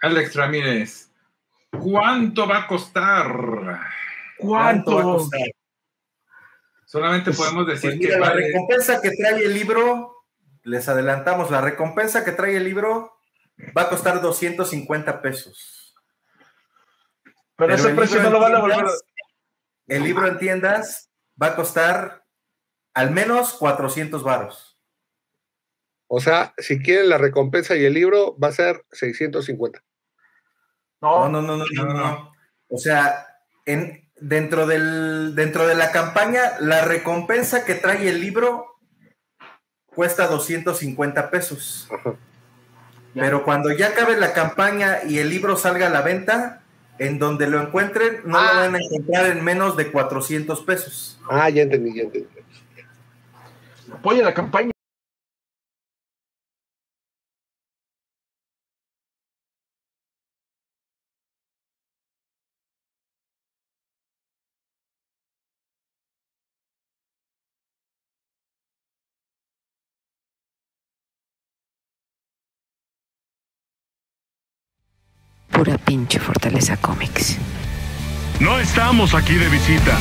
Alex Ramírez, ¿cuánto va a costar? ¿Cuánto, va a costar? Solamente podemos decir Pues mira, que la vale- recompensa que trae el libro, les adelantamos, la recompensa que trae el libro va a costar 250 pesos. Pero, ese el precio no lo van a volver El libro en tiendas va a costar al menos 400 varos. O sea, si quieren la recompensa y el libro, va a ser 650. No, no, no, no, no, no, no. O sea, en, dentro, del, dentro de la campaña, la recompensa que trae el libro cuesta 250 pesos. Pero cuando ya acabe la campaña y el libro salga a la venta, en donde lo encuentren, no lo van a encontrar en menos de 400 pesos. Ah, ya entendí, ya entendí. Apoya la campaña. Pura pinche Fortaleza Comics. No estamos aquí de visita.